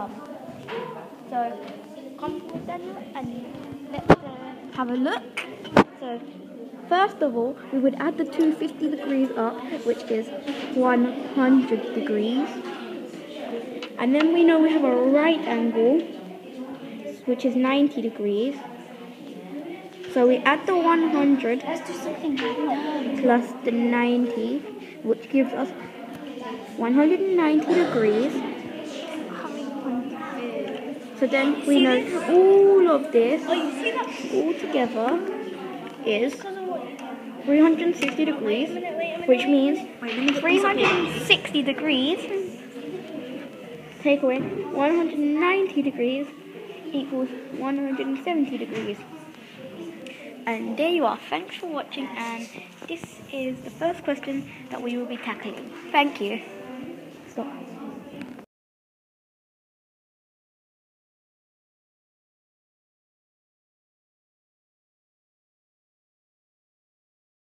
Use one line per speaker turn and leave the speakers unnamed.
job. So confident and let's uh, have a look. So first of all, we would add the 250 degrees up, which is 100 degrees. And then we know we have a right angle, which is 90 degrees. So we add the 100 plus the 90, which gives us 190 degrees. So then we know all of this all together is
Because of what?
360 degrees, which means
Wait, let me get this up here.
360 degrees take away 190 degrees equals 170 degrees. And there you are. Thanks for watching and this is the first question that we will be tackling. Thank you.